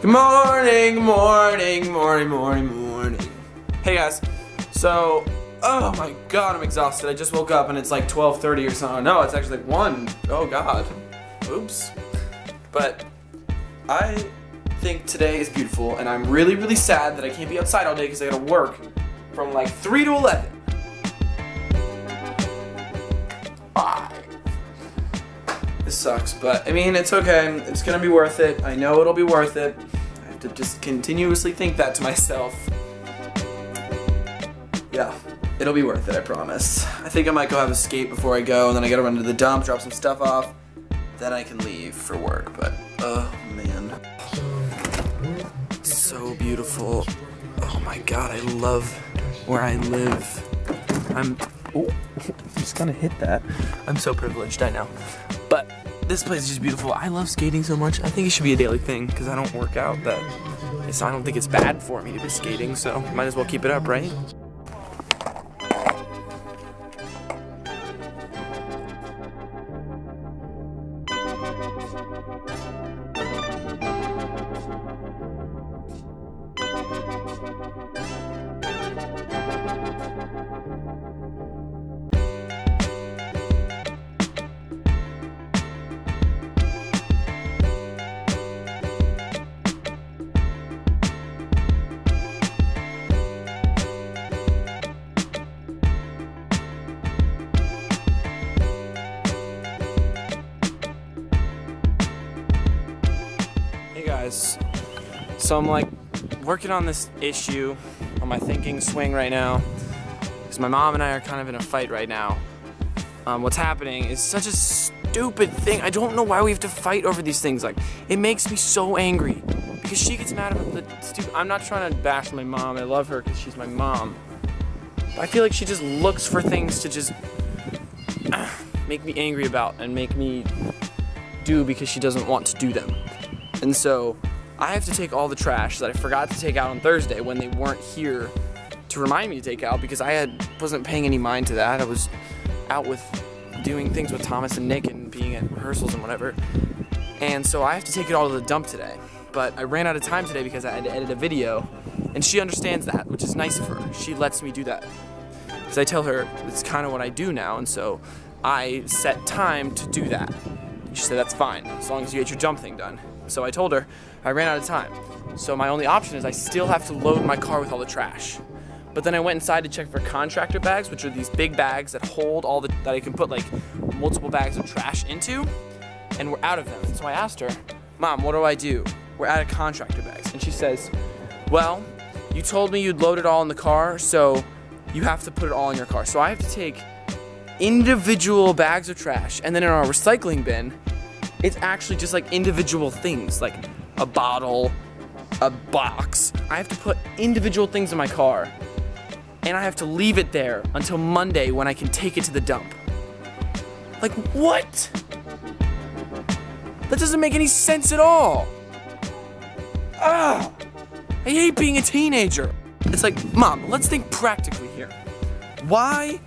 Good morning, morning, morning, morning, morning. Hey guys, so, oh my god, I'm exhausted. I just woke up and it's like 12.30 or something. No, it's actually like 1. Oh god. Oops. But, I think today is beautiful and I'm really, really sad that I can't be outside all day because I gotta work from like 3 to 11. This sucks, but I mean, it's okay. It's gonna be worth it. I know it'll be worth it. To just continuously think that to myself. Yeah, it'll be worth it, I promise. I think I might go have a skate before I go, and then I gotta run to the dump, drop some stuff off. Then I can leave for work, but oh man. It's so beautiful. Oh my god, I love where I live. I'm. Oh, just gonna hit that. I'm so privileged, I know. This place is just beautiful. I love skating so much. I think it should be a daily thing because I don't work out that. I don't think it's bad for me to be skating, so might as well keep it up, right? So I'm like working on this issue on my thinking swing right now because my mom and I are kind of in a fight right now. Um, what's happening is such a stupid thing. I don't know why we have to fight over these things. Like, it makes me so angry because she gets mad about the stupid. I'm not trying to bash my mom. I love her because she's my mom. But I feel like she just looks for things to just uh, make me angry about and make me do because she doesn't want to do them. And so I have to take all the trash that I forgot to take out on Thursday when they weren't here to remind me to take out because I had wasn't paying any mind to that. I was out with doing things with Thomas and Nick and being at rehearsals and whatever. And so I have to take it all to the dump today. But I ran out of time today because I had to edit a video and she understands that, which is nice of her. She lets me do that. Because I tell her it's kind of what I do now and so I set time to do that. She said that's fine as long as you get your jump thing done. So I told her I ran out of time. So my only option is I still have to load my car with all the trash. But then I went inside to check for contractor bags, which are these big bags that hold all the, that I can put like multiple bags of trash into, and we're out of them. And so I asked her, Mom, what do I do? We're out of contractor bags. And she says, Well, you told me you'd load it all in the car, so you have to put it all in your car. So I have to take individual bags of trash, and then in our recycling bin, it's actually just like individual things, like a bottle, a box. I have to put individual things in my car, and I have to leave it there until Monday when I can take it to the dump. Like, what? That doesn't make any sense at all. Ah! I hate being a teenager. It's like, Mom, let's think practically here. Why,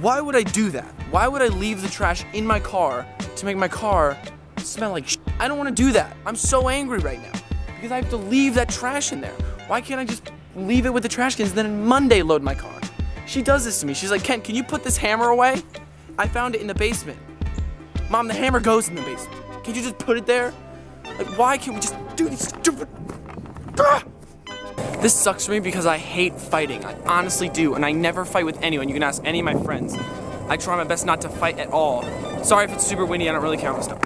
why would I do that? Why would I leave the trash in my car to make my car smell like shit. I don't want to do that. I'm so angry right now because I have to leave that trash in there. Why can't I just leave it with the trash cans and then Monday load my car? She does this to me. She's like, Ken, can you put this hammer away? I found it in the basement. Mom, the hammer goes in the basement. Can you just put it there? Like, why can't we just do these stupid... Ah! This sucks for me because I hate fighting. I honestly do, and I never fight with anyone. You can ask any of my friends. I try my best not to fight at all. Sorry if it's super windy, I don't really care stuff.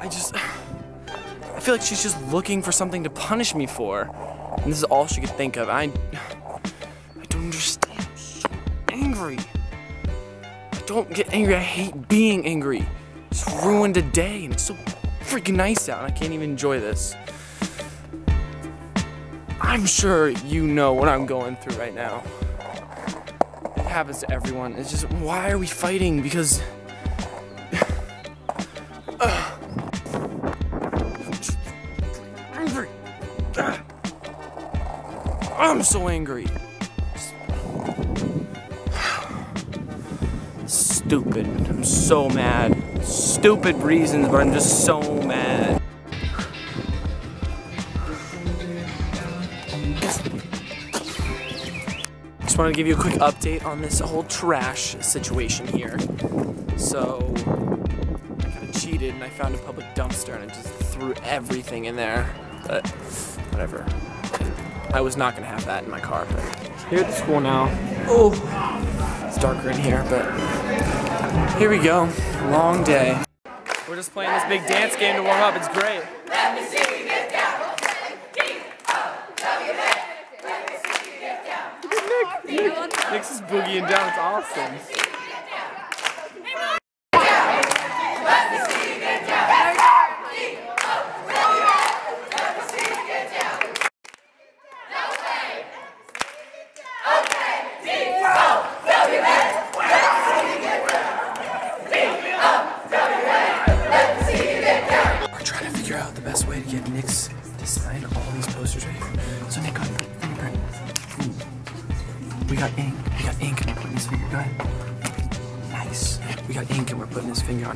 I just. I feel like she's just looking for something to punish me for. And this is all she could think of. I. I don't understand. I'm so angry. I don't get angry. I hate being angry. It's ruined a day, and it's so freaking nice out, and I can't even enjoy this. I'm sure you know what I'm going through right now. It happens to everyone. It's just, why are we fighting? Because. I'm so angry. Stupid. I'm so mad. Stupid reasons, but I'm just so mad. Just wanted to give you a quick update on this whole trash situation here. So, I kind of cheated and I found a public dumpster and I just threw everything in there. But, whatever. I was not gonna have that in my car, but here at the school now. Oh, it's darker in here, but here we go. Long day. We're just playing this big dance game to warm up. It's great. Nick's is boogieing down. It's awesome.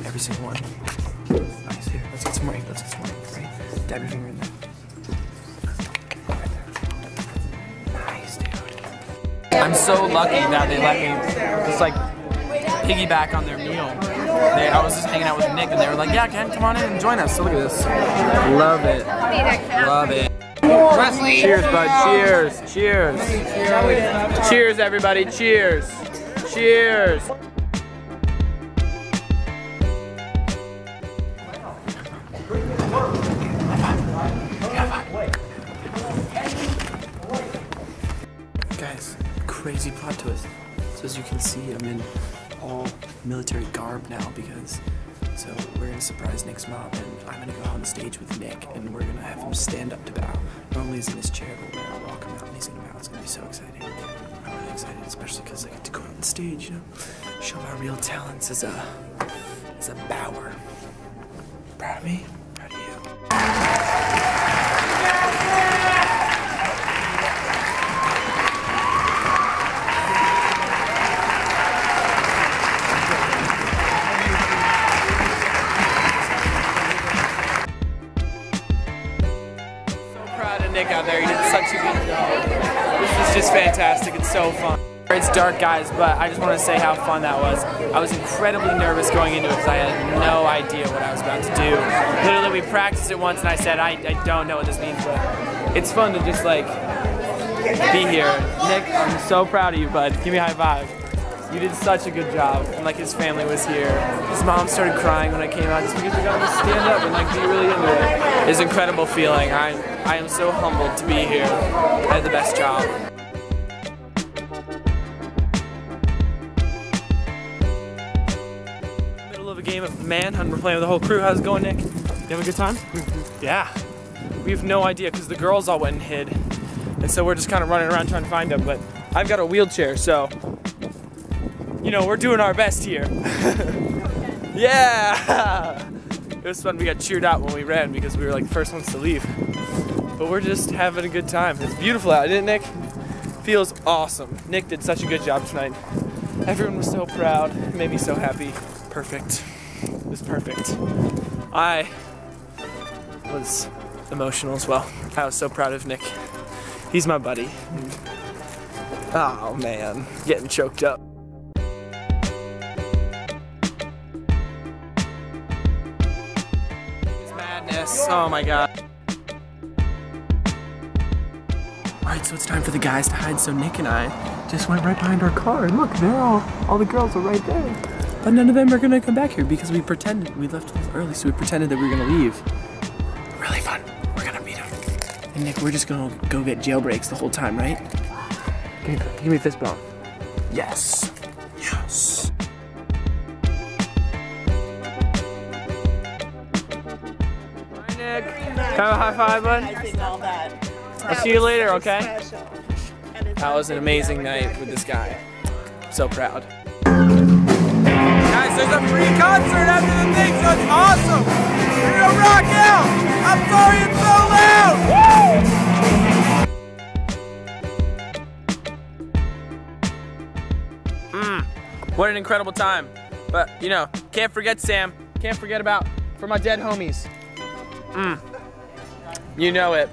On every single one. Nice. Here, let's get some more ink. Let's get some more ink. Right? Dab your finger in there. Right there. Nice, dude. I'm so lucky that they let me just like piggyback on their meal. They, I was just hanging out with Nick and they were like, yeah, Ken, come on in and join us. So look at this. Love it. Love it. Cheers, bud. Cheers. Cheers. Cheers, everybody. Cheers. Cheers. See, I'm in all military garb now because so we're gonna surprise Nick's mom and I'm gonna go on stage with Nick and we're gonna have him stand up to bow. Normally he's in his chair, but we're gonna walk him out and he's gonna bow. It's gonna be so exciting. I'm really excited, especially because I get to go on stage, you know, show my real talents as a as a bower. Proud of me? Nick out there. He did such a good job. This is just fantastic. It's so fun. It's dark, guys, but I just want to say how fun that was. I was incredibly nervous going into it because I had no idea what I was about to do. Literally, we practiced it once, and I said, I, I don't know what this means, but it's fun to just like be here. Nick, I'm so proud of you, bud. Give me a high five. You did such a good job, and like his family was here. His mom started crying when I came out just because we got him to stand up and like be really into it. It's an incredible feeling. I I am so humbled to be here. I had the best job. Middle of a game of manhunt. We're playing with the whole crew. How's it going, Nick? You having a good time? Yeah. We have no idea because the girls all went and hid, and so we're just kind of running around trying to find them. But I've got a wheelchair, so you know, we're doing our best here. yeah! It was fun. We got cheered out when we ran because we were like the first ones to leave. But we're just having a good time. It's beautiful out, didn't it, Nick? Feels awesome. Nick did such a good job tonight. Everyone was so proud. It made me so happy. Perfect. It was perfect. I was emotional as well. I was so proud of Nick. He's my buddy. Oh man, getting choked up. Oh my god. Alright, so it's time for the guys to hide, so Nick and I just went right behind our car, and look, they're all, all the girls are right there. But none of them are gonna come back here because we pretended, we left a little early, so we pretended that we were gonna leave. Really fun. We're gonna meet them. And Nick, we're just gonna go get jailbreaks the whole time, right? Give me, give me a fist bump. Yes. Yes. Nick. Can I have a high five, bud? I think all that. I'll see you later, okay? Special. That was an amazing night with this guy. So proud. Guys, there's a free concert after the thing, so it's awesome. We're gonna rock out. I'm sorry it's so loud. Woo! Mmm, what an incredible time. But you know, can't forget Sam. Can't forget about for my dead homies. Mmm. You know it.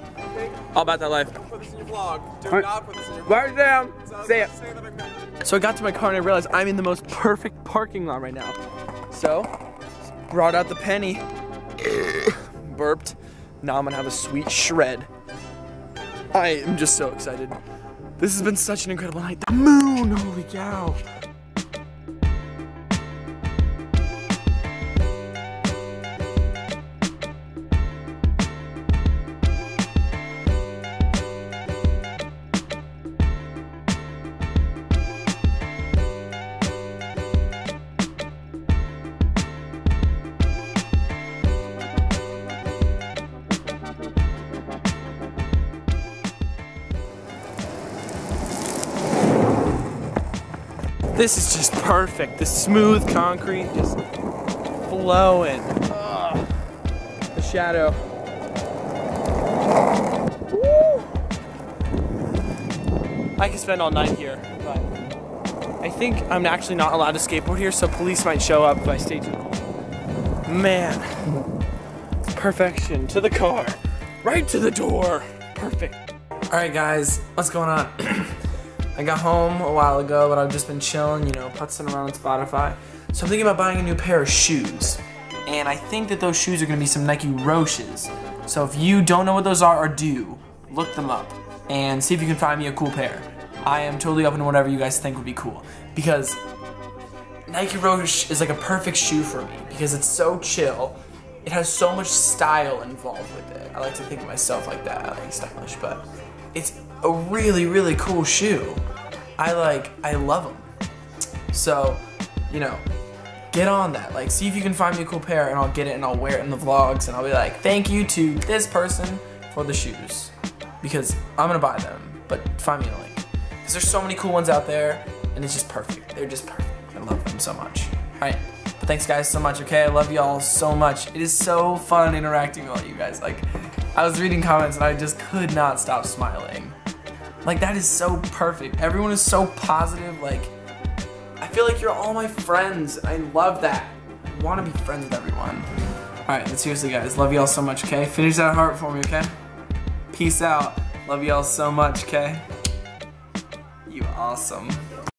All about that life. Put this in your vlog. Do Alright. not put this in your vlog. Bye, Sam. It's not Say it. So I got to my car and I realized I'm in the most perfect parking lot right now. So, brought out the penny, burped. Now I'm gonna have a sweet shred. I am just so excited. This has been such an incredible night. The moon, holy cow. This is just perfect. The smooth concrete just flowing. Ugh. The shadow. Woo. I could spend all night here, but I think I'm actually not allowed to skateboard here, so police might show up if I stay too long. Man, perfection to the car, right to the door. Perfect. All right, guys, what's going on? I got home a while ago, but I've just been chilling, you know, putzing around on Spotify. So I'm thinking about buying a new pair of shoes. And I think that those shoes are gonna be some Nike Roshes. So if you don't know what those are or do, look them up and see if you can find me a cool pair. I am totally open to whatever you guys think would be cool. Because Nike Roshe is like a perfect shoe for me because it's so chill. It has so much style involved with it. I like to think of myself like that. I like stylish, but it's a really, really cool shoe. I like, I love them. So, you know, get on that. Like, see if you can find me a cool pair and I'll get it and I'll wear it in the vlogs and I'll be like, thank you to this person for the shoes. Because I'm gonna buy them, but find me a link. Because there's so many cool ones out there and it's just perfect. They're just perfect. I love them so much. Alright, thanks guys so much, okay? I love y'all so much. It is so fun interacting with all you guys. Like, I was reading comments and I just could not stop smiling. Like, that is so perfect. Everyone is so positive. Like, I feel like you're all my friends. I love that. I want to be friends with everyone. Alright, but seriously, guys, love y'all so much, okay? Finish that heart for me, okay? Peace out. Love y'all so much, okay? You awesome.